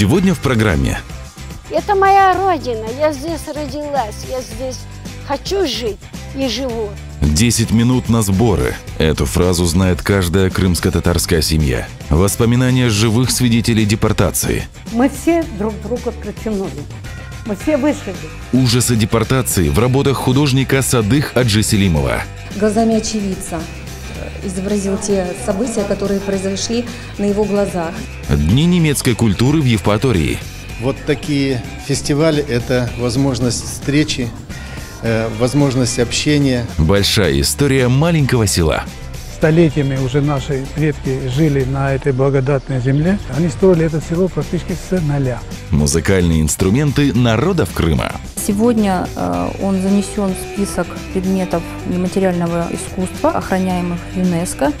Сегодня в программе Это моя родина, я здесь родилась, я здесь хочу жить и живу. 10 минут на сборы. Эту фразу знает каждая крымско-татарская семья. Воспоминания живых свидетелей депортации. Мы все друг друга протянули. Мы все выжили. Ужасы депортации в работах художника Садых Аджиселимова. глазами очевидца изобразил те события, которые произошли на его глазах. Дни немецкой культуры в Евпатории. Вот такие фестивали – это возможность встречи, э, возможность общения. Большая история маленького села. Столетиями уже наши предки жили на этой благодатной земле, они строили это село практически с нуля. Музыкальные инструменты народов Крыма. Сегодня э, он занесен в список предметов нематериального искусства, охраняемых ЮНЕСКО.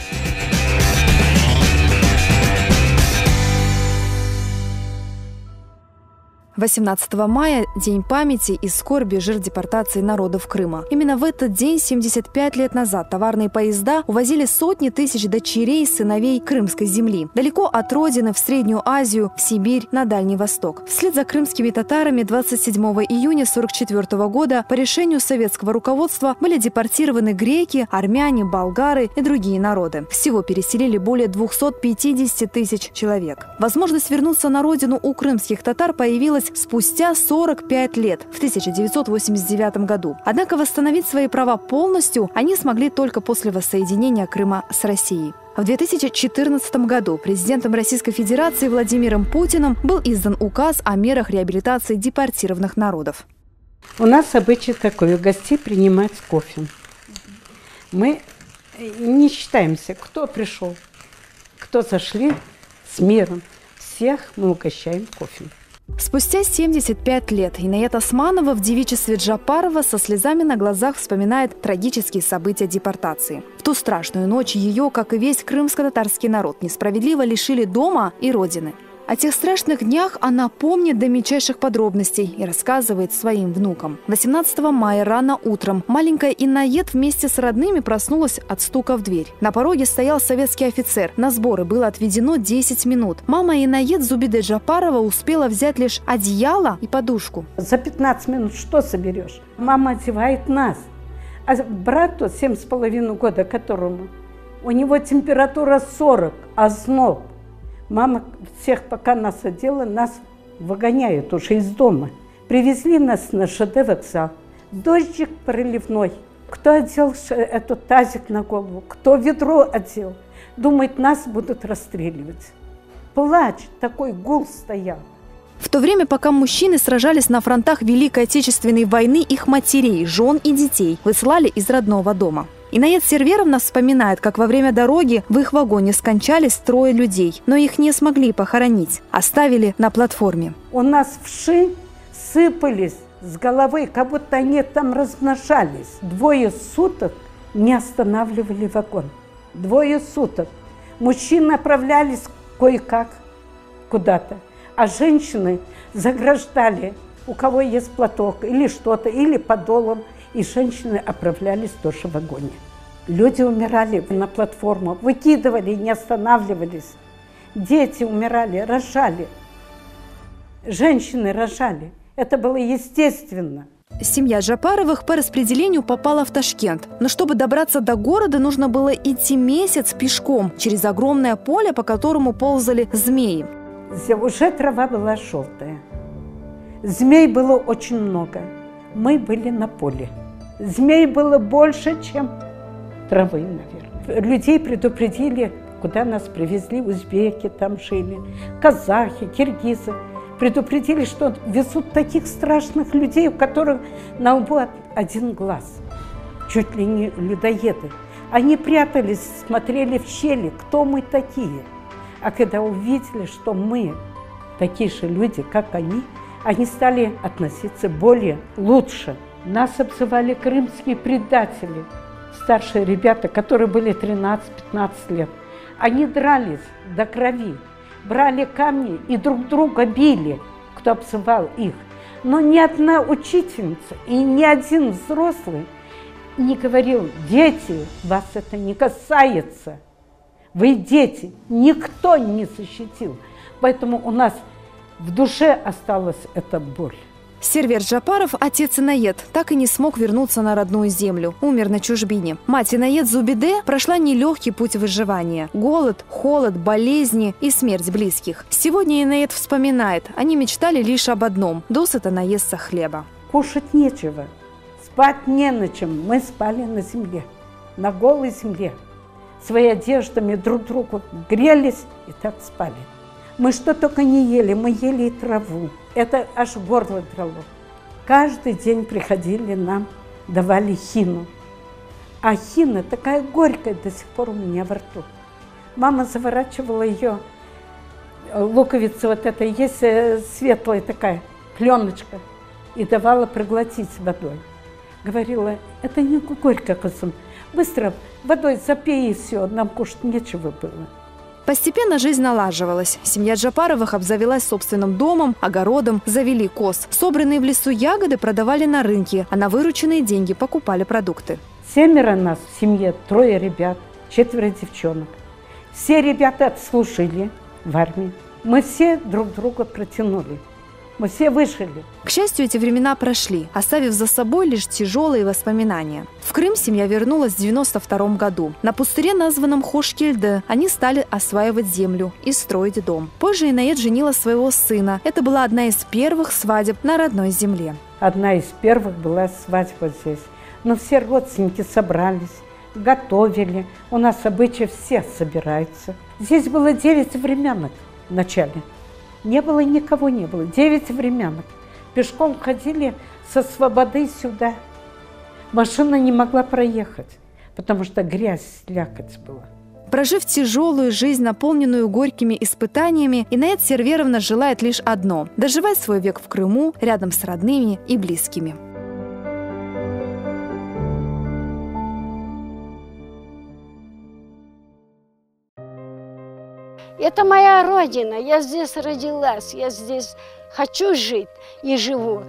18 мая – День памяти и скорби жертв депортации народов Крыма. Именно в этот день, 75 лет назад, товарные поезда увозили сотни тысяч дочерей и сыновей крымской земли. Далеко от родины, в Среднюю Азию, в Сибирь, на Дальний Восток. Вслед за крымскими татарами 27 июня 1944 года по решению советского руководства были депортированы греки, армяне, болгары и другие народы. Всего переселили более 250 тысяч человек. Возможность вернуться на родину у крымских татар появилась спустя 45 лет, в 1989 году. Однако восстановить свои права полностью они смогли только после воссоединения Крыма с Россией. В 2014 году президентом Российской Федерации Владимиром Путиным был издан указ о мерах реабилитации депортированных народов. У нас обычай такой, гостей принимать кофе. Мы не считаемся, кто пришел, кто зашли с миром. Всех мы угощаем кофе. Спустя 75 лет Инаят Османова в девичестве Джапарова со слезами на глазах вспоминает трагические события депортации. В ту страшную ночь ее, как и весь крымско-татарский народ, несправедливо лишили дома и родины. О тех страшных днях она помнит до мельчайших подробностей и рассказывает своим внукам. 18 мая рано утром маленькая Инаед вместе с родными проснулась от стука в дверь. На пороге стоял советский офицер. На сборы было отведено 10 минут. Мама Инаед Зубиде Джапарова успела взять лишь одеяло и подушку. За 15 минут что соберешь? Мама одевает нас. А брату, семь с половиной года которому, у него температура 40, озноб. Мама всех, пока нас одела, нас выгоняет уже из дома. Привезли нас на ШД вокзал. Дождик проливной. Кто одел этот тазик на голову, кто ведро одел. Думает, нас будут расстреливать. Плач, такой гул стоял. В то время, пока мужчины сражались на фронтах Великой Отечественной войны, их матерей, жен и детей высылали из родного дома. Инаед Серверовна вспоминает, как во время дороги в их вагоне скончались трое людей, но их не смогли похоронить, оставили на платформе. У нас вши сыпались с головы, как будто они там размножались. Двое суток не останавливали вагон. Двое суток. Мужчины направлялись кое-как куда-то, а женщины заграждали, у кого есть платок или что-то, или подолом, и женщины отправлялись тоже в вагоне. Люди умирали на платформу, выкидывали, не останавливались. Дети умирали, рожали. Женщины рожали. Это было естественно. Семья Джапаровых по распределению попала в Ташкент. Но чтобы добраться до города, нужно было идти месяц пешком через огромное поле, по которому ползали змеи. Уже трава была желтая. Змей было очень много. Мы были на поле. Змей было больше, чем травы, наверное. Людей предупредили, куда нас привезли, узбеки там жили, казахи, киргизы. Предупредили, что везут таких страшных людей, у которых на лбу од- один глаз. Чуть ли не людоеды. Они прятались, смотрели в щели, кто мы такие. А когда увидели, что мы такие же люди, как они, они стали относиться более лучше. Нас обзывали крымские предатели. Старшие ребята, которые были 13-15 лет, они дрались до крови, брали камни и друг друга били, кто обзывал их. Но ни одна учительница и ни один взрослый не говорил, дети, вас это не касается. Вы дети, никто не защитил. Поэтому у нас В душе осталась эта боль. Сервер Джапаров, отец Инаед, так и не смог вернуться на родную землю. Умер на чужбине. Мать Инаед Зубиде прошла нелегкий путь выживания. Голод, холод, болезни и смерть близких. Сегодня Инаед вспоминает, они мечтали лишь об одном – досыта наесться хлеба. Кушать нечего, спать не на чем. Мы спали на земле, на голой земле. Своими одеждами друг другу грелись и так спали. Мы что только не ели, мы ели и траву. Это аж горло драло. Каждый день приходили нам, давали хину. А хина такая горькая до сих пор у меня во рту. Мама заворачивала ее, э, луковица вот эта, есть э, светлая такая, пленочка, и давала проглотить водой. Говорила, это не горько, косун. Быстро водой запей и все, нам кушать нечего было. Постепенно жизнь налаживалась. Семья Джапаровых обзавелась собственным домом, огородом, завели коз. Собранные в лесу ягоды продавали на рынке, а на вырученные деньги покупали продукты. Семеро нас в семье, трое ребят, четверо девчонок. Все ребята отслужили в армии. Мы все друг друга протянули. Мы все выжили. К счастью, эти времена прошли, оставив за собой лишь тяжелые воспоминания. В Крым семья вернулась в 92 году. На пустыре, названном Хошкильде, они стали осваивать землю и строить дом. Позже Инаед женила своего сына. Это была одна из первых свадеб на родной земле. Одна из первых была свадьба здесь. Но все родственники собрались, готовили. У нас обычай все собираются. Здесь было девять временок в начале. Не было никого, не было. Девять временок. Пешком ходили со свободы сюда. Машина не могла проехать, потому что грязь, слякоть была. Прожив тяжелую жизнь, наполненную горькими испытаниями, Инаэт Серверовна желает лишь одно – доживать свой век в Крыму, рядом с родными и близкими. Это моя родина, я здесь родилась, я здесь хочу жить и живу.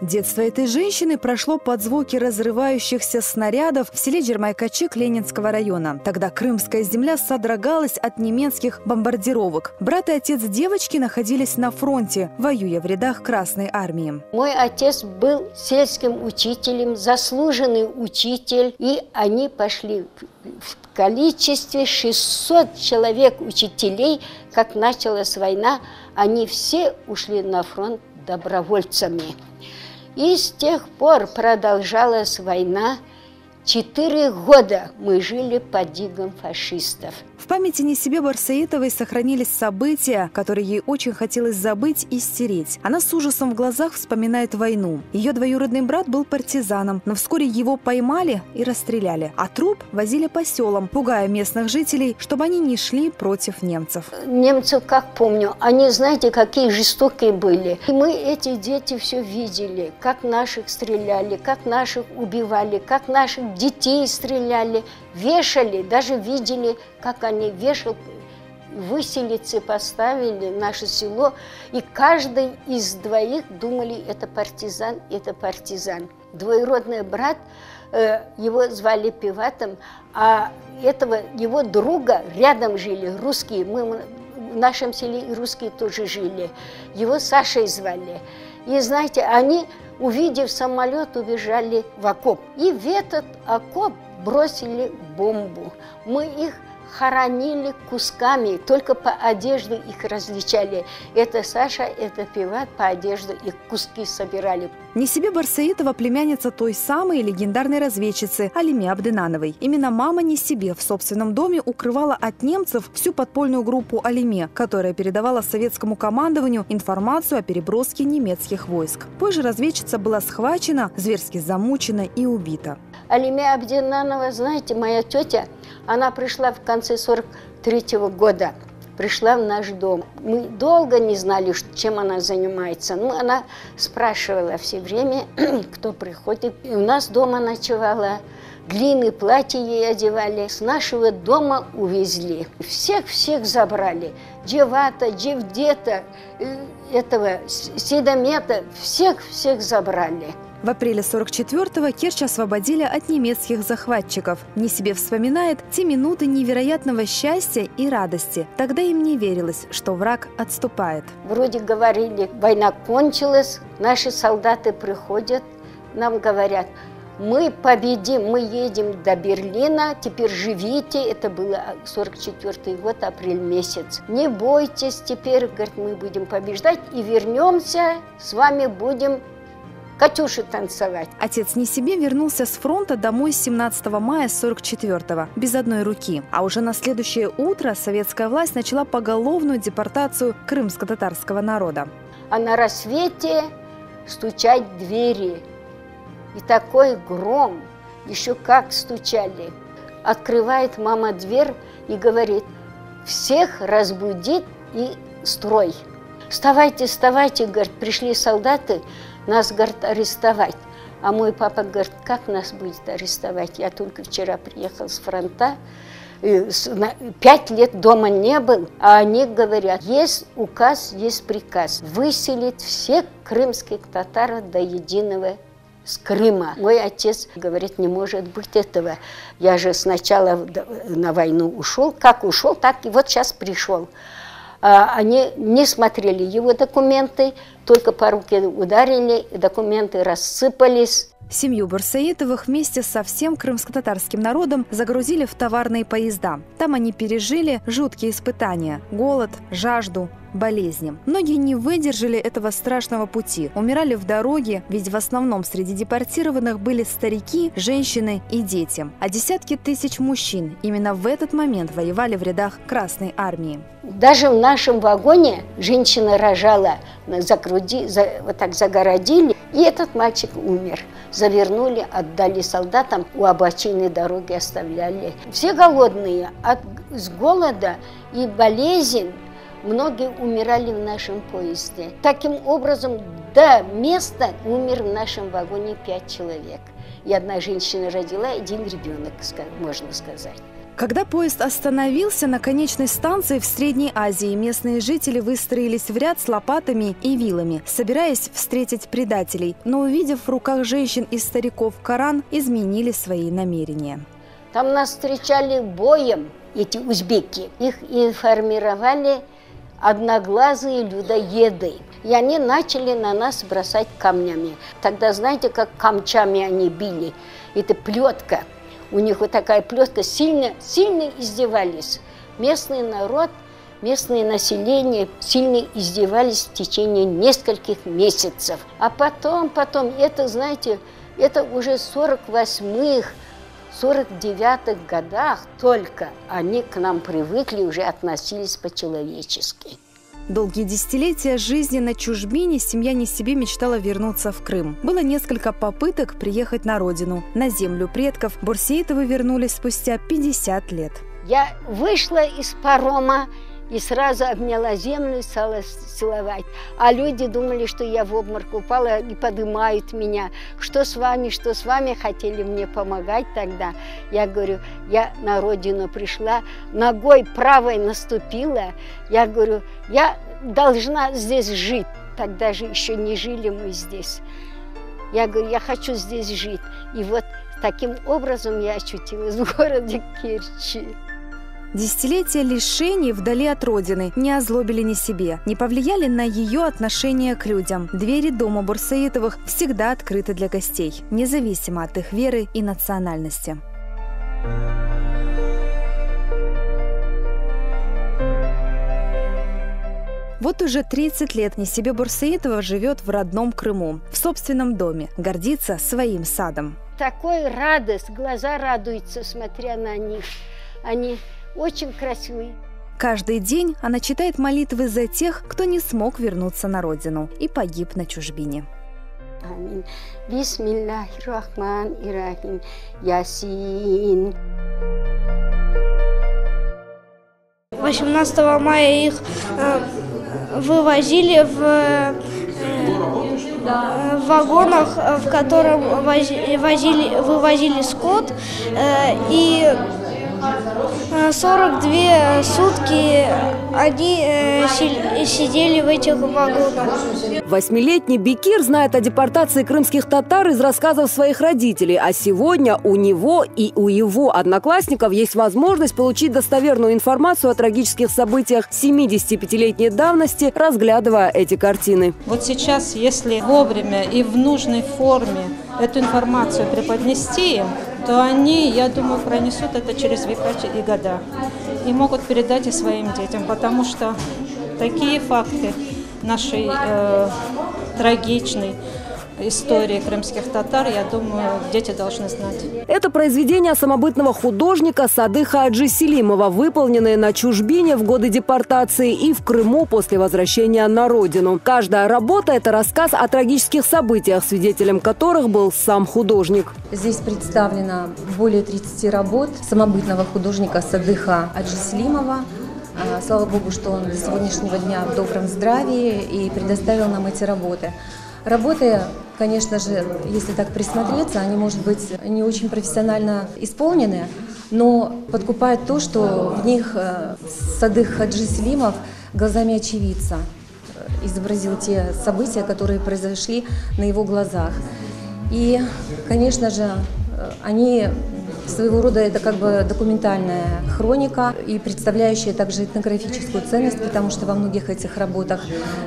Детство этой женщины прошло под звуки разрывающихся снарядов в селе Джермайкачик Ленинского района. Тогда крымская земля содрогалась от немецких бомбардировок. Брат и отец девочки находились на фронте, воюя в рядах Красной армии. Мой отец был сельским учителем, заслуженный учитель, и они пошли в количестве 600 человек учителей, как началась война, они все ушли на фронт добровольцами. И с тех пор продолжалась война. Четыре года мы жили под игом фашистов. В памяти Несибе Барсаитовой сохранились события, которые ей очень хотелось забыть и стереть. Она с ужасом в глазах вспоминает войну. Ее двоюродный брат был партизаном, но вскоре его поймали и расстреляли. А труп возили по селам, пугая местных жителей, чтобы они не шли против немцев. Немцев, как помню, они, знаете, какие жестокие были. И мы, эти дети, все видели, как наших стреляли, как наших убивали, как наших детей стреляли, вешали, даже видели, как они вешал, выселицы поставили наше село, и каждый из двоих думали, это партизан, это партизан. Двоюродный брат, э, его звали Пиватом, а этого его друга рядом жили русские, мы в нашем селе и русские тоже жили, его Сашей звали. И знаете, они, увидев самолет, убежали в окоп. И в этот окоп бросили бомбу. Мы их хоронили кусками, только по одежде их различали. Это Саша, это Пиват, по одежде их куски собирали. Не себе Барсаитова племянница той самой легендарной разведчицы Алиме Абдынановой. Именно мама не себе в собственном доме укрывала от немцев всю подпольную группу Алиме, которая передавала советскому командованию информацию о переброске немецких войск. Позже разведчица была схвачена, зверски замучена и убита. Алиме Абдинанова, знаете, моя тетя, она пришла в конце 43 -го года, пришла в наш дом. Мы долго не знали, чем она занимается. Ну, она спрашивала все время, кто приходит. И у нас дома ночевала, длинные платья ей одевали. С нашего дома увезли. Всех-всех забрали. Девата, Девдета, э, этого Седомета, всех-всех забрали. В апреле 44-го Керчь освободили от немецких захватчиков. Не себе вспоминает те минуты невероятного счастья и радости. Тогда им не верилось, что враг отступает. Вроде говорили, война кончилась, наши солдаты приходят, нам говорят, мы победим, мы едем до Берлина, теперь живите. Это было 44 год, апрель месяц. Не бойтесь, теперь, говорит, мы будем побеждать и вернемся, с вами будем Катюши танцевать. Отец не себе вернулся с фронта домой 17 мая 44-го, без одной руки. А уже на следующее утро советская власть начала поголовную депортацию крымско-татарского народа. А на рассвете стучать двери. И такой гром, еще как стучали. Открывает мама дверь и говорит, всех разбудить и строй. Вставайте, вставайте, говорит, пришли солдаты, нас, говорит, арестовать. А мой папа говорит, как нас будет арестовать? Я только вчера приехал с фронта, пять лет дома не был, а они говорят, есть указ, есть приказ выселить всех крымских татар до единого с Крыма. Мой отец говорит, не может быть этого. Я же сначала на войну ушел, как ушел, так и вот сейчас пришел. А, они не смотрели его документы, только по руке ударили, документы рассыпались. Семью Бурсаитовых вместе со всем крымско-татарским народом загрузили в товарные поезда. Там они пережили жуткие испытания – голод, жажду, болезни. Многие не выдержали этого страшного пути, умирали в дороге, ведь в основном среди депортированных были старики, женщины и дети. А десятки тысяч мужчин именно в этот момент воевали в рядах Красной Армии. Даже в нашем вагоне женщина рожала за груди, за, вот так загородили, и этот мальчик умер. Завернули, отдали солдатам, у обочины дороги оставляли. Все голодные от, с голода и болезнь многие умирали в нашем поезде. Таким образом, до места умер в нашем вагоне пять человек. И одна женщина родила, один ребенок, можно сказать. Когда поезд остановился на конечной станции в Средней Азии, местные жители выстроились в ряд с лопатами и вилами, собираясь встретить предателей, но увидев в руках женщин и стариков Коран, изменили свои намерения. Там нас встречали боем, эти узбеки. Их информировали одноглазые людоеды. И они начали на нас бросать камнями. Тогда знаете, как камчами они били? Это плетка. У них вот такая плетка. Сильно, сильно издевались. Местный народ, местное население сильно издевались в течение нескольких месяцев. А потом, потом, это, знаете, это уже 48-х, 49-х годах только они к нам привыкли, уже относились по-человечески. Долгие десятилетия жизни на чужбине семья не себе мечтала вернуться в Крым. Было несколько попыток приехать на родину. На землю предков Бурсеитовы вернулись спустя 50 лет. Я вышла из парома и сразу обняла землю и стала целовать. А люди думали, что я в обморок упала и поднимают меня. Что с вами, что с вами, хотели мне помогать тогда. Я говорю, я на родину пришла, ногой правой наступила. Я говорю, я должна здесь жить. Тогда же еще не жили мы здесь. Я говорю, я хочу здесь жить. И вот таким образом я очутилась в городе Керчи. Десятилетия лишений вдали от родины не озлобили ни себе, не повлияли на ее отношение к людям. Двери дома Бурсаитовых всегда открыты для гостей, независимо от их веры и национальности. Вот уже 30 лет Несибе Бурсаитова живет в родном Крыму, в собственном доме, гордится своим садом. Такой радость, глаза радуются, смотря на них. Они очень красивый. Каждый день она читает молитвы за тех, кто не смог вернуться на родину и погиб на чужбине. Амин. Ясин. 18 мая их э, вывозили в э, в вагонах, в котором возили, вывозили скот, э, и 42 сутки они э, сидели в этих вагонах. Восьмилетний Бекир знает о депортации крымских татар из рассказов своих родителей, а сегодня у него и у его одноклассников есть возможность получить достоверную информацию о трагических событиях 75-летней давности, разглядывая эти картины. Вот сейчас, если вовремя и в нужной форме эту информацию преподнести им, то они, я думаю, пронесут это через века и года и могут передать и своим детям, потому что такие факты нашей э, трагичной истории крымских татар, я думаю, дети должны знать. Это произведение самобытного художника Садыха Аджи Селимова, выполненное на чужбине в годы депортации и в Крыму после возвращения на родину. Каждая работа – это рассказ о трагических событиях, свидетелем которых был сам художник. Здесь представлено более 30 работ самобытного художника Садыха Аджи Селимова, а, Слава Богу, что он до сегодняшнего дня в добром здравии и предоставил нам эти работы. Работы, конечно же, если так присмотреться, они, может быть, не очень профессионально исполнены, но подкупает то, что в них э, Садых Хаджи Слимов глазами очевидца э, изобразил те события, которые произошли на его глазах. И, конечно же, э, они Своего рода это как бы документальная хроника и представляющая также этнографическую ценность, потому что во многих этих работах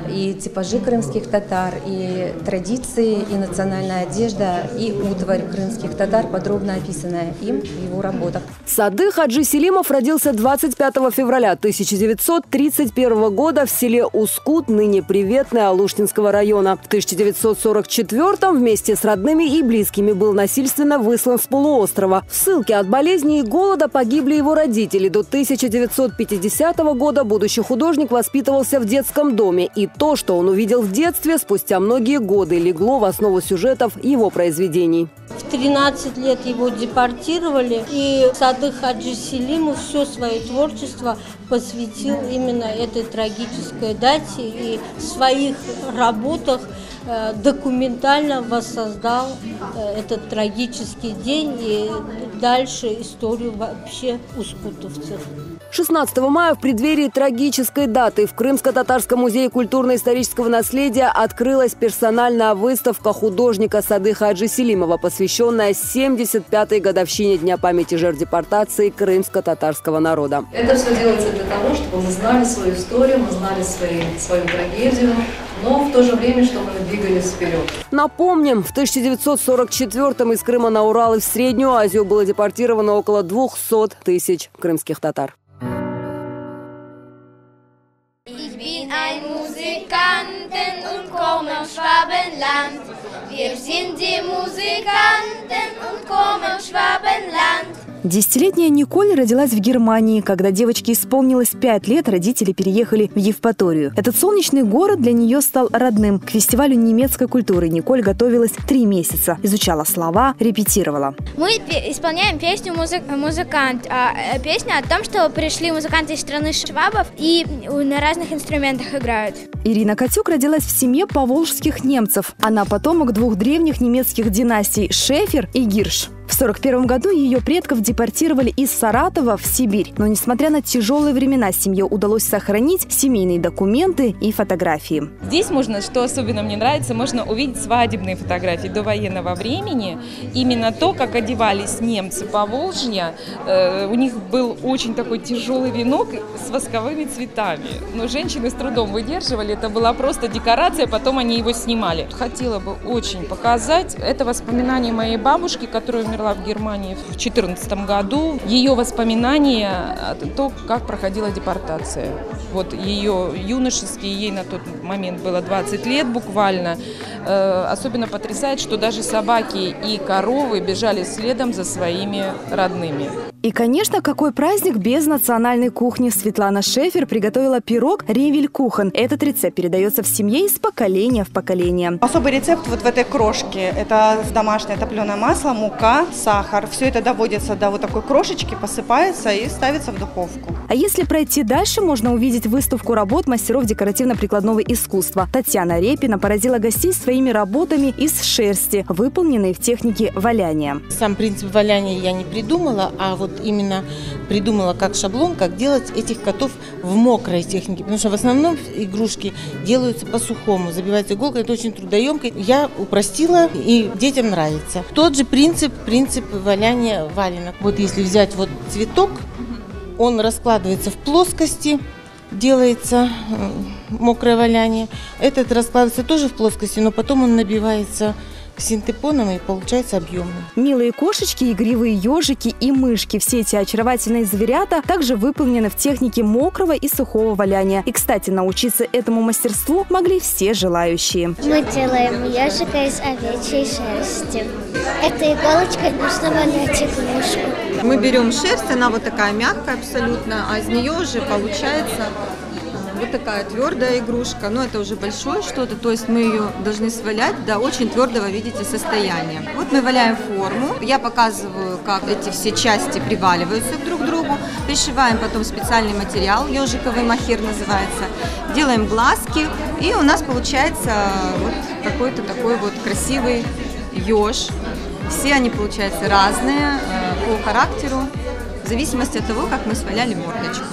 и типажи крымских татар, и традиции, и национальная одежда, и утварь крымских татар, подробно описанная им в его работах. Сады Хаджи Селимов родился 25 февраля 1931 года в селе Ускут, ныне Приветное Алуштинского района. В 1944 вместе с родными и близкими был насильственно выслан с полуострова. В ссылке от болезни и голода погибли его родители. До 1950 года будущий художник воспитывался в детском доме. И то, что он увидел в детстве, спустя многие годы легло в основу сюжетов его произведений. В 13 лет его депортировали, и Садых Хаджи Селиму все свое творчество посвятил именно этой трагической дате и в своих работах Э, документально воссоздал э, этот трагический день и дальше историю вообще ускутовцев. 16 мая в преддверии трагической даты в Крымско-Татарском музее культурно-исторического наследия открылась персональная выставка художника Сады Хаджи Селимова, посвященная 75-й годовщине Дня памяти жертв депортации крымско-татарского народа. Это все делается для того, чтобы мы знали свою историю, мы знали свои, свою трагедию, но в то же время, чтобы мы двигались вперед. Напомним, в 1944-м из Крыма на Урал и в Среднюю Азию было депортировано около 200 тысяч крымских татар. Ich bin ein Musikanten und komme aus Schwabenland. Wir sind die Musikanten und kommen. Десятилетняя Николь родилась в Германии. Когда девочке исполнилось пять лет, родители переехали в Евпаторию. Этот солнечный город для нее стал родным. К фестивалю немецкой культуры Николь готовилась три месяца. Изучала слова, репетировала. Мы исполняем песню музык «Музыкант». А, э, песня о том, что пришли музыканты из страны швабов и на разных инструментах играют. Ирина Катюк родилась в семье поволжских немцев. Она потомок двух древних немецких династий – Шефер и Гирш. В 1941 году ее предков депортировали из Саратова в Сибирь. Но, несмотря на тяжелые времена, семье удалось сохранить семейные документы и фотографии. Здесь можно, что особенно мне нравится, можно увидеть свадебные фотографии до военного времени. Именно то, как одевались немцы по Волжье. Э, у них был очень такой тяжелый венок с восковыми цветами. Но женщины с трудом выдерживали. Это была просто декорация, потом они его снимали. Хотела бы очень показать. Это воспоминания моей бабушки, которая умерла в Германии в 2014 году. Ее воспоминания, то, как проходила депортация. Вот ее юношеский, ей на тот момент было 20 лет буквально. Э, особенно потрясает, что даже собаки и коровы бежали следом за своими родными. И, конечно, какой праздник без национальной кухни. Светлана Шефер приготовила пирог «Ревель Кухан». Этот рецепт передается в семье из поколения в поколение. Особый рецепт вот в этой крошке. Это домашнее топленое масло, мука, сахар. Все это доводится до вот такой крошечки, посыпается и ставится в духовку. А если пройти дальше, можно увидеть выставку работ мастеров декоративно-прикладного искусства. Татьяна Репина поразила гостей своими работами из шерсти, выполненной в технике валяния. Сам принцип валяния я не придумала, а вот именно придумала как шаблон, как делать этих котов в мокрой технике. Потому что в основном игрушки делаются по-сухому, забивается иголкой, это очень трудоемко. Я упростила, и детям нравится. Тот же принцип, принцип валяния валенок. Вот если взять вот цветок, он раскладывается в плоскости, делается мокрое валяние. Этот раскладывается тоже в плоскости, но потом он набивается синтепоном и получается объемный. Милые кошечки, игривые ежики и мышки. Все эти очаровательные зверята также выполнены в технике мокрого и сухого валяния. И, кстати, научиться этому мастерству могли все желающие. Мы делаем ежика из овечьей шерсти. Эта иголочка нужно валять игрушку. Мы берем шерсть, она вот такая мягкая абсолютно, а из нее уже получается вот такая твердая игрушка, но это уже большое что-то, то есть мы ее должны свалять до очень твердого, видите, состояния. Вот мы валяем форму, я показываю, как эти все части приваливаются друг к другу, пришиваем потом специальный материал, ежиковый махер называется, делаем глазки, и у нас получается вот какой-то такой вот красивый еж. Все они, получаются, разные э, по характеру, в зависимости от того, как мы сваляли мордочку.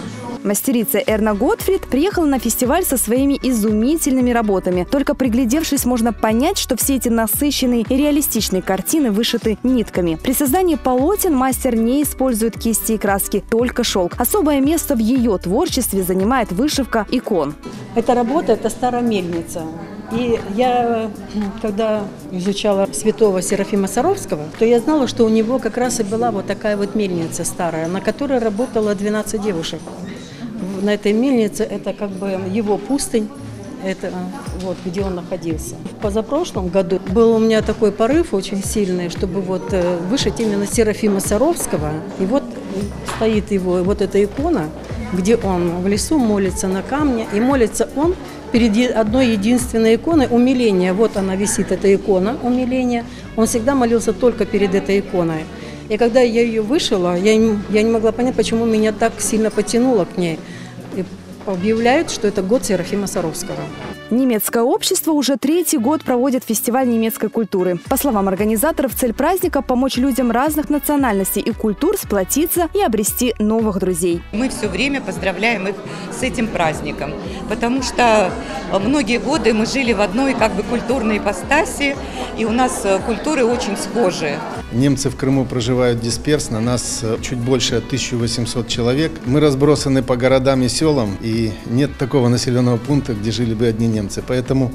Мастерица Эрна Готфрид приехала на фестиваль со своими изумительными работами. Только приглядевшись, можно понять, что все эти насыщенные и реалистичные картины вышиты нитками. При создании полотен мастер не использует кисти и краски, только шелк. Особое место в ее творчестве занимает вышивка икон. Эта работа – это старая мельница. И я, когда изучала святого Серафима Саровского, то я знала, что у него как раз и была вот такая вот мельница старая, на которой работало 12 девушек на этой мельнице это как бы его пустынь, это вот где он находился. Позапрошлом году был у меня такой порыв очень сильный, чтобы вот э, вышить именно Серафима Саровского. И вот стоит его вот эта икона, где он в лесу молится на камне, и молится он перед одной единственной иконой умиления. Вот она висит, эта икона умиления. Он всегда молился только перед этой иконой. И когда я ее вышила, я не, я не могла понять, почему меня так сильно потянуло к ней и объявляют, что это год Серафима Саровского. Немецкое общество уже третий год проводит фестиваль немецкой культуры. По словам организаторов, цель праздника – помочь людям разных национальностей и культур сплотиться и обрести новых друзей. Мы все время поздравляем их с этим праздником, потому что многие годы мы жили в одной как бы культурной ипостаси, и у нас э, культуры очень схожие. Немцы в Крыму проживают дисперсно, нас э, чуть больше 1800 человек. Мы разбросаны по городам и селам, и нет такого населенного пункта, где жили бы одни немцы. Поэтому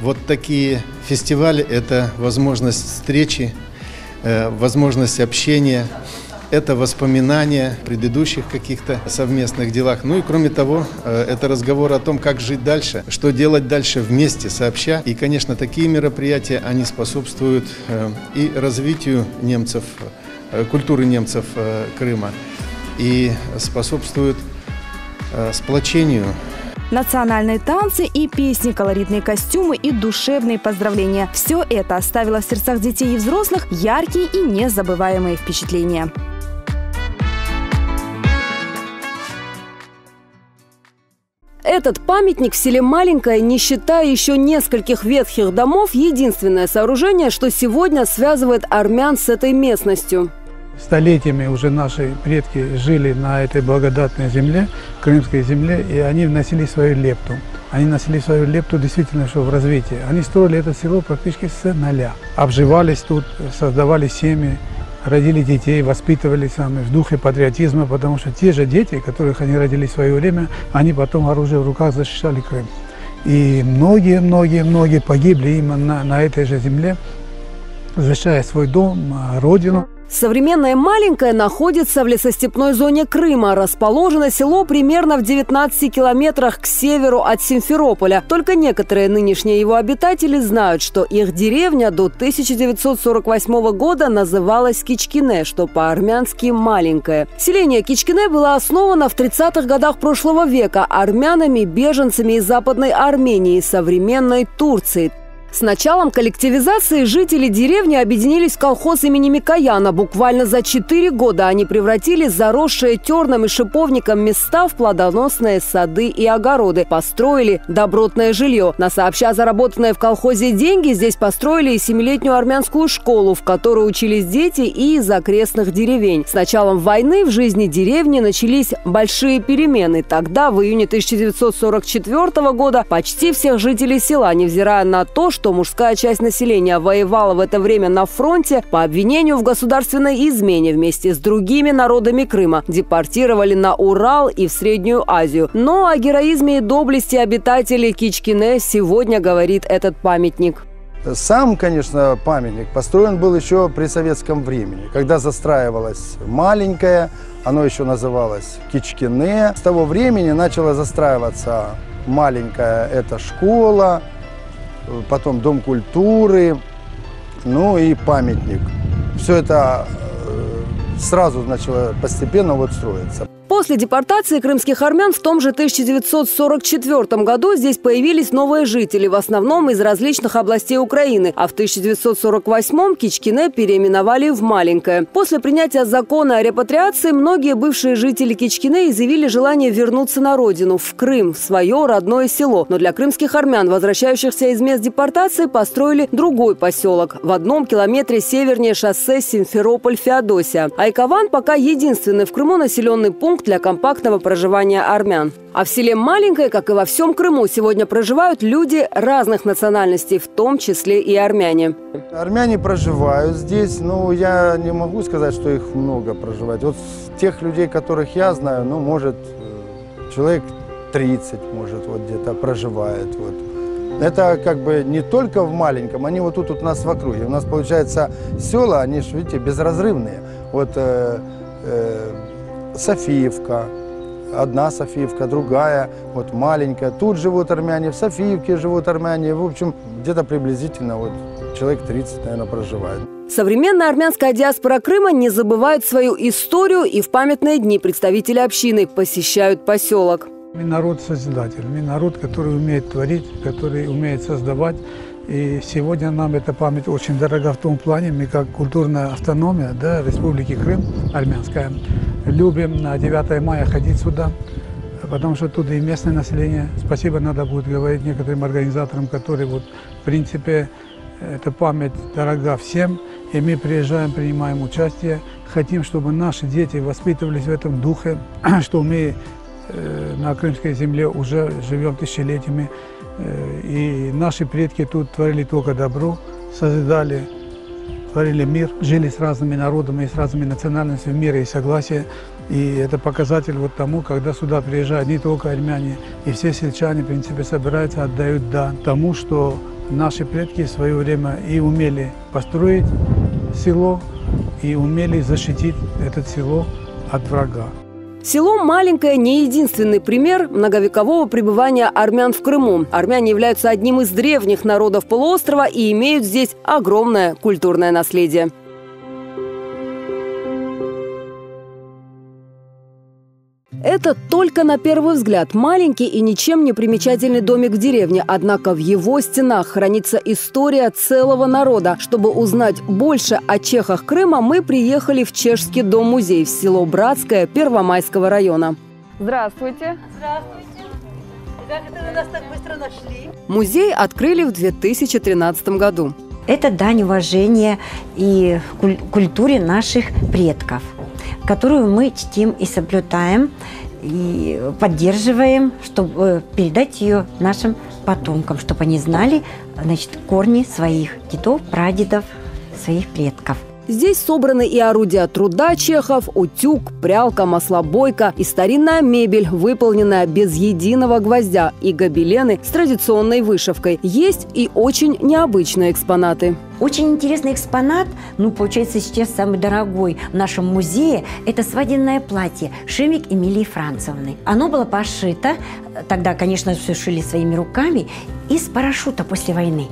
вот такие фестивали – это возможность встречи, э, возможность общения – это воспоминания предыдущих каких-то совместных делах. Ну и кроме того, э, это разговор о том, как жить дальше, что делать дальше вместе, сообща. И, конечно, такие мероприятия, они способствуют э, и развитию немцев, культуры немцев Крыма, и способствуют сплочению Национальные танцы и песни, колоритные костюмы и душевные поздравления. Все это оставило в сердцах детей и взрослых яркие и незабываемые впечатления. Этот памятник в селе Маленькое, не считая еще нескольких ветхих домов, единственное сооружение, что сегодня связывает армян с этой местностью. Столетиями уже наши предки жили на этой благодатной земле, крымской земле, и они вносили свою лепту. Они носили свою лепту действительно что в развитии. Они строили это село практически с нуля. Обживались тут, создавали семьи, родили детей, воспитывали сами в духе патриотизма, потому что те же дети, которых они родили в свое время, они потом оружие в руках защищали Крым. И многие-многие-многие погибли именно на, на этой же земле, защищая свой дом, родину. Современное маленькое находится в лесостепной зоне Крыма. Расположено село примерно в 19 километрах к северу от Симферополя. Только некоторые нынешние его обитатели знают, что их деревня до 1948 года называлась Кичкине, что по-армянски «маленькое». Селение Кичкине было основано в 30-х годах прошлого века армянами, беженцами из Западной Армении, современной Турции. С началом коллективизации жители деревни объединились в колхоз имени Микояна. Буквально за четыре года они превратили заросшие терном и шиповником места в плодоносные сады и огороды. Построили добротное жилье. На сообща заработанные в колхозе деньги здесь построили и семилетнюю армянскую школу, в которой учились дети и из окрестных деревень. С началом войны в жизни деревни начались большие перемены. Тогда, в июне 1944 года, почти всех жителей села, невзирая на то, что мужская часть населения воевала в это время на фронте, по обвинению в государственной измене вместе с другими народами Крыма депортировали на Урал и в Среднюю Азию. Но о героизме и доблести обитателей Кичкине сегодня говорит этот памятник. Сам, конечно, памятник построен был еще при советском времени, когда застраивалось маленькое, оно еще называлось Кичкине. С того времени начала застраиваться маленькая эта школа, потом Дом культуры, ну и памятник. Все это э, сразу начало постепенно вот строиться. После депортации крымских армян в том же 1944 году здесь появились новые жители, в основном из различных областей Украины, а в 1948 Кичкине переименовали в Маленькое. После принятия закона о репатриации многие бывшие жители Кичкине изъявили желание вернуться на родину, в Крым, в свое родное село. Но для крымских армян, возвращающихся из мест депортации, построили другой поселок в одном километре севернее шоссе Симферополь-Феодосия. Айкован пока единственный в Крыму населенный пункт для компактного проживания армян. А в селе Маленькое, как и во всем Крыму, сегодня проживают люди разных национальностей, в том числе и армяне. Армяне проживают здесь, но я не могу сказать, что их много проживает. Вот тех людей, которых я знаю, ну, может, э, человек 30, может, вот где-то проживает. Вот. Это как бы не только в маленьком, они вот тут у нас в округе. У нас, получается, села, они же, видите, безразрывные. Вот э, э, Софиевка, одна Софиевка, другая, вот маленькая. Тут живут армяне, в Софиевке живут армяне. В общем, где-то приблизительно вот человек 30, наверное, проживает. Современная армянская диаспора Крыма не забывает свою историю и в памятные дни представители общины посещают поселок. Мы народ-созидатель, мы народ, который умеет творить, который умеет создавать. И сегодня нам эта память очень дорога в том плане, мы как культурная автономия да, Республики Крым, армянская, любим на 9 мая ходить сюда, потому что тут и местное население. Спасибо надо будет говорить некоторым организаторам, которые вот, в принципе, эта память дорога всем, и мы приезжаем, принимаем участие, хотим, чтобы наши дети воспитывались в этом духе, что мы э, на крымской земле уже живем тысячелетиями, и наши предки тут творили только добро, созидали, творили мир, жили с разными народами и с разными национальностями в мире и согласие. И это показатель вот тому, когда сюда приезжают не только армяне, и все сельчане, в принципе, собираются, отдают да тому, что наши предки в свое время и умели построить село, и умели защитить это село от врага. Село маленькое не единственный пример многовекового пребывания армян в Крыму. Армяне являются одним из древних народов полуострова и имеют здесь огромное культурное наследие. Это только на первый взгляд маленький и ничем не примечательный домик в деревне, однако в его стенах хранится история целого народа. Чтобы узнать больше о чехах Крыма, мы приехали в чешский дом-музей в село Братское Первомайского района. Здравствуйте. Здравствуйте. Как это вы нас так быстро нашли? Музей открыли в 2013 году. Это дань уважения и культуре наших предков – которую мы чтим и соблюдаем, и поддерживаем, чтобы передать ее нашим потомкам, чтобы они знали значит, корни своих дедов, прадедов, своих предков. Здесь собраны и орудия труда чехов, утюг, прялка, маслобойка и старинная мебель, выполненная без единого гвоздя, и гобелены с традиционной вышивкой. Есть и очень необычные экспонаты. Очень интересный экспонат, ну, получается, сейчас самый дорогой в нашем музее, это свадебное платье «Шимик Эмилии Францевны». Оно было пошито, тогда, конечно, все шили своими руками, из парашюта после войны.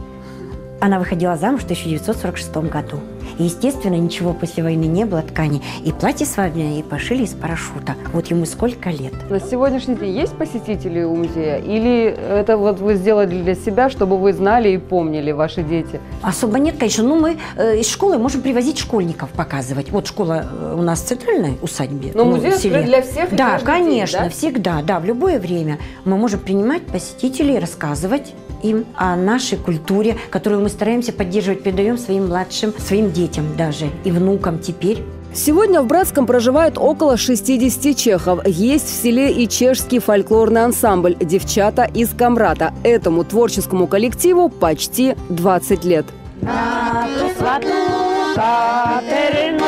Она выходила замуж в 1946 году. И, естественно, ничего после войны не было ткани. И платье свадебное и пошили из парашюта. Вот ему сколько лет. На сегодняшний день есть посетители у музея? Или это вот вы сделали для себя, чтобы вы знали и помнили ваши дети? Особо нет, конечно. Ну, мы э, из школы можем привозить школьников показывать. Вот школа э, у нас в центральной усадьбе. Но ну, музей селе. для всех Да, каждый день, конечно, да? всегда. Да, в любое время мы можем принимать посетителей, рассказывать им о нашей культуре, которую мы стараемся поддерживать, передаем своим младшим, своим детям даже и внукам теперь. Сегодня в Братском проживает около 60 чехов. Есть в селе и чешский фольклорный ансамбль «Девчата из Камрата». Этому творческому коллективу почти 20 лет. На ту свату Катерину,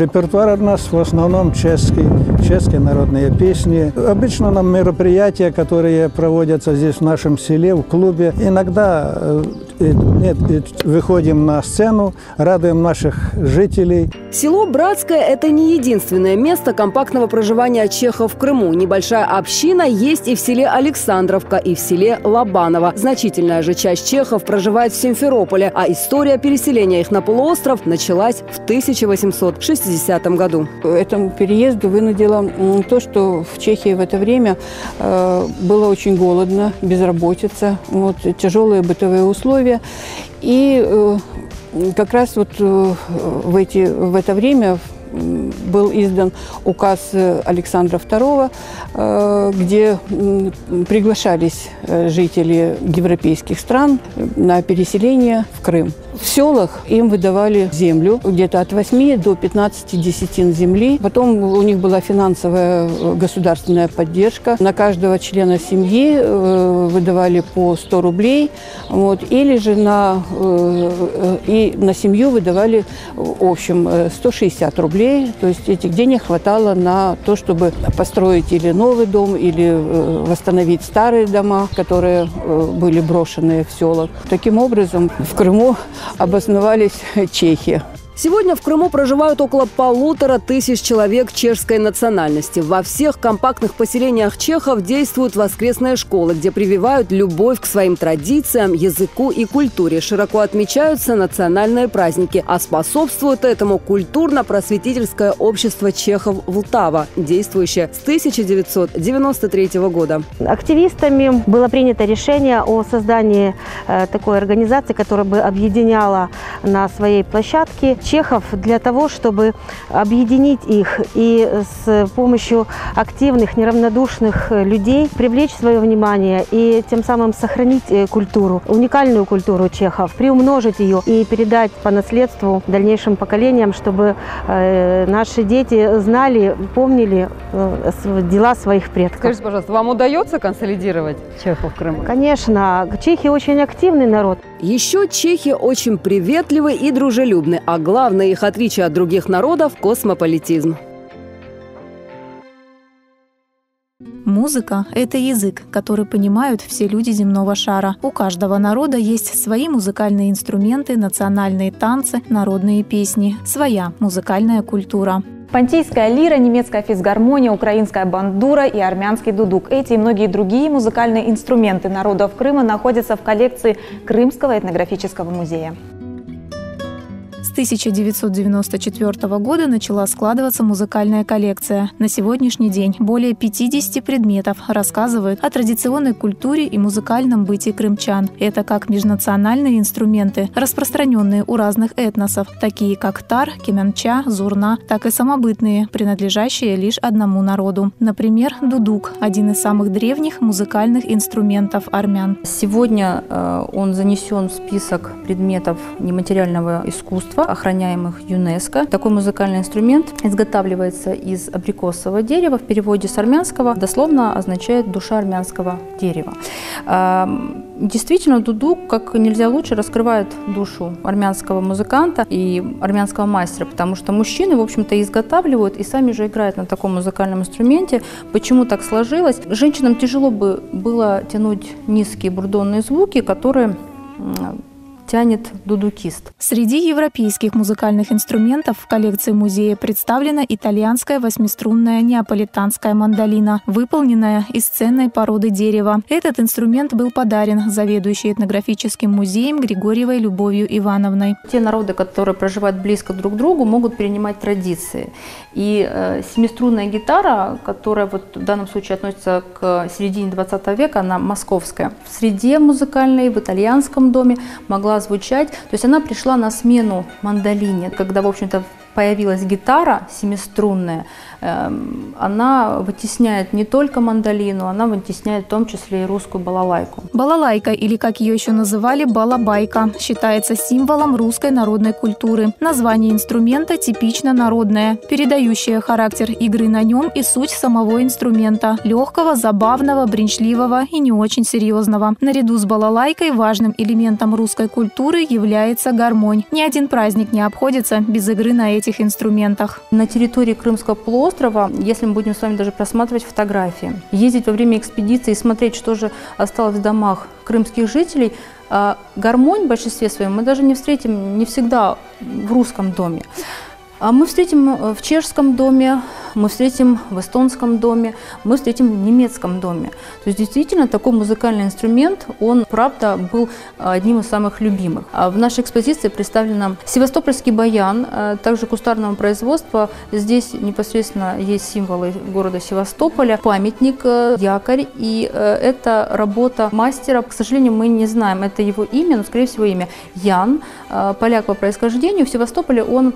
Репертуар у нас в основном чешский, чешские народные песни. Обычно нам мероприятия, которые проводятся здесь в нашем селе, в клубе, иногда э, выходим на сцену, радуем наших жителей. Село Братское – это не единственное место компактного проживания чехов в Крыму. Небольшая община есть и в селе Александровка, и в селе Лобаново. Значительная же часть чехов проживает в Симферополе, а история переселения их на полуостров началась в 1860 году. Этому переезду вынудило то, что в Чехии в это время э, было очень голодно, безработица, вот, тяжелые бытовые условия. И э, как раз вот э, в, эти, в это время был издан указ э, Александра II, где приглашались жители европейских стран на переселение в Крым. В селах им выдавали землю, где-то от 8 до 15 десятин земли. Потом у них была финансовая э, государственная поддержка. На каждого члена семьи э, выдавали по 100 рублей. Вот, или же на, э, и на семью выдавали в общем э, 160 рублей. То есть этих денег хватало на то, чтобы построить или новый дом, или восстановить старые дома, которые были брошены в селах. Таким образом, в Крыму обосновались чехи. Сегодня в Крыму проживают около полутора тысяч человек чешской национальности. Во всех компактных поселениях чехов действуют воскресные школы, где прививают любовь к своим традициям, языку и культуре. Широко отмечаются национальные праздники, а способствует этому культурно-просветительское общество чехов Влтава, действующее с 1993 года. Активистами было принято решение о создании э, такой организации, которая бы объединяла на своей площадке чехов для того, чтобы объединить их и с помощью активных, неравнодушных людей привлечь свое внимание и тем самым сохранить э, культуру, уникальную культуру чехов, приумножить ее и передать по наследству дальнейшим поколениям, чтобы э, наши дети знали, помнили э, дела своих предков. Скажите, пожалуйста, вам удается консолидировать чехов в Крыму? Конечно, чехи очень активный народ. Еще чехи очень приветливы и дружелюбны, а главное их отличие от других народов – космополитизм. Музыка – это язык, который понимают все люди земного шара. У каждого народа есть свои музыкальные инструменты, национальные танцы, народные песни, своя музыкальная культура. Понтийская лира, немецкая физгармония, украинская бандура и армянский дудук. Эти и многие другие музыкальные инструменты народов Крыма находятся в коллекции Крымского этнографического музея. С 1994 года начала складываться музыкальная коллекция. На сегодняшний день более 50 предметов рассказывают о традиционной культуре и музыкальном быте крымчан. Это как межнациональные инструменты, распространенные у разных этносов, такие как тар, кемянча, зурна, так и самобытные, принадлежащие лишь одному народу. Например, дудук – один из самых древних музыкальных инструментов армян. Сегодня э, он занесен в список предметов нематериального искусства, охраняемых ЮНЕСКо. Такой музыкальный инструмент изготавливается из абрикосового дерева. В переводе с армянского дословно означает «душа армянского дерева». Э, Действительно, дудук как нельзя лучше раскрывает душу армянского музыканта и армянского мастера, потому что мужчины, в общем-то, изготавливают и сами же играют на таком музыкальном инструменте. Почему так сложилось? Женщинам тяжело бы было тянуть низкие бурдонные звуки, которые тянет дудукист. Среди европейских музыкальных инструментов в коллекции музея представлена итальянская восьмиструнная неаполитанская мандолина, выполненная из ценной породы дерева. Этот инструмент был подарен заведующей этнографическим музеем Григорьевой Любовью Ивановной. Те народы, которые проживают близко друг к другу, могут перенимать традиции. И э, семиструнная гитара, которая вот в данном случае относится к середине 20 века, она московская. В среде музыкальной, в итальянском доме могла звучать. То есть она пришла на смену мандолине, когда, в общем-то, появилась гитара семиструнная, она вытесняет не только мандолину, она вытесняет в том числе и русскую балалайку. Балалайка, или как ее еще называли, балабайка, считается символом русской народной культуры. Название инструмента типично народное, передающее характер игры на нем и суть самого инструмента – легкого, забавного, бренчливого и не очень серьезного. Наряду с балалайкой важным элементом русской культуры является гармонь. Ни один праздник не обходится без игры на этих инструментах. На территории Крымского полуострова, если мы будем с вами даже просматривать фотографии, ездить во время экспедиции и смотреть, что же осталось в домах крымских жителей, а, гармонь в большинстве своем мы даже не встретим не всегда в русском доме. А мы встретим э, в чешском доме, мы встретим в эстонском доме, мы встретим в немецком доме. То есть действительно такой музыкальный инструмент, он правда был одним из самых любимых. А в нашей экспозиции представлена севастопольский баян, э, также кустарного производства. Здесь непосредственно есть символы города Севастополя, памятник, э, якорь, и это работа мастера. К сожалению, мы не знаем, это его имя, но скорее всего имя Ян, поляк по происхождению. В Севастополе он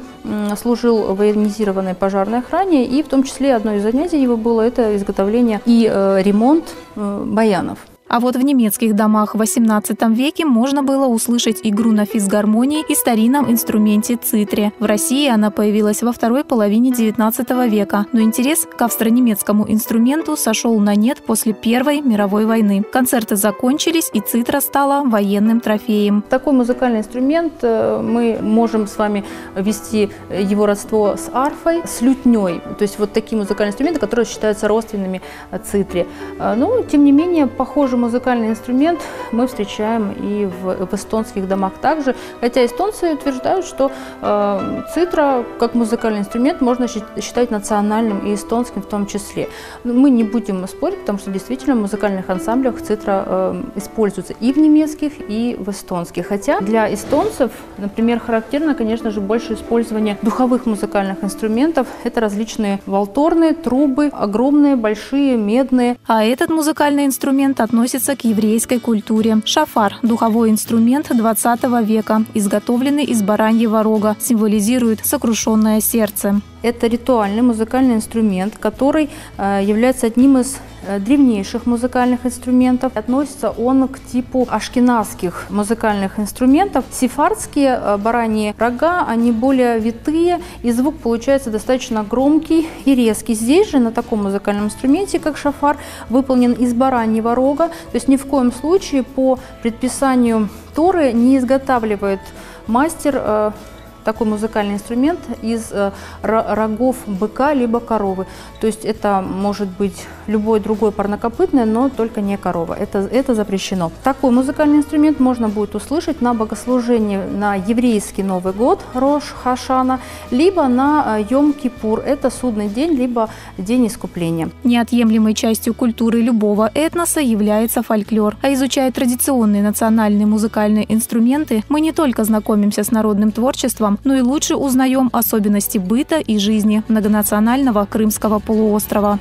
служил служил в военизированной пожарной охране, и в том числе одно из занятий его было это изготовление и э, ремонт э, баянов. А вот в немецких домах в XVIII веке можно было услышать игру на физгармонии и старинном инструменте цитре. В России она появилась во второй половине XIX века, но интерес к австро-немецкому инструменту сошел на нет после Первой мировой войны. Концерты закончились, и цитра стала военным трофеем. Такой музыкальный инструмент э, мы можем с вами вести его родство с арфой, с лютней. То есть вот такие музыкальные инструменты, которые считаются родственными цитре. Э, но, тем не менее, Похожий музыкальный инструмент мы встречаем и в, в эстонских домах также, хотя эстонцы утверждают, что э, цитра как музыкальный инструмент можно считать национальным и эстонским в том числе. Мы не будем спорить, потому что действительно в музыкальных ансамблях цитра э, используется и в немецких, и в эстонских. Хотя для эстонцев, например, характерно, конечно же, больше использование духовых музыкальных инструментов. Это различные волторные, трубы, огромные, большие, медные. А этот музыкальный инструмент относится относится к еврейской культуре. Шафар – духовой инструмент 20 века, изготовленный из бараньего рога, символизирует сокрушенное сердце. Это ритуальный музыкальный инструмент, который э, является одним из э, древнейших музыкальных инструментов. Относится он к типу ашкенадских музыкальных инструментов. Сефардские э, бараньи рога, они более витые, и звук получается достаточно громкий и резкий. Здесь же на таком музыкальном инструменте, как шафар, выполнен из бараньего рога. То есть ни в коем случае по предписанию Торы не изготавливает мастер такой музыкальный инструмент из э, рогов быка либо коровы. То есть это может быть любое другое парнокопытное, но только не корова. Это, это запрещено. Такой музыкальный инструмент можно будет услышать на богослужении на еврейский Новый год, Рош Хашана, либо на э, Йом-Кипур, это судный день, либо день искупления. Неотъемлемой частью культуры любого этноса является фольклор. А изучая традиционные национальные музыкальные инструменты, мы не только знакомимся с народным творчеством, но и лучше узнаем особенности быта и жизни многонационального Крымского полуострова.